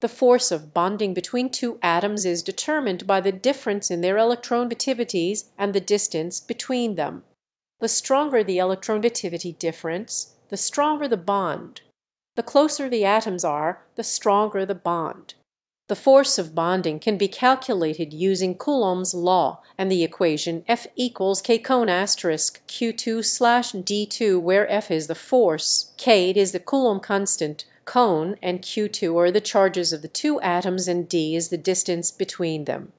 The force of bonding between two atoms is determined by the difference in their electronegativities and the distance between them. The stronger the electronegativity difference the stronger the bond; the closer the atoms are the stronger the bond. The force of bonding can be calculated using Coulomb's law and the equation F = K₁*Q2/d2 where F is the force, K is the Coulomb constant, κ and Q2 are the charges of the two atoms, and d is the distance between them.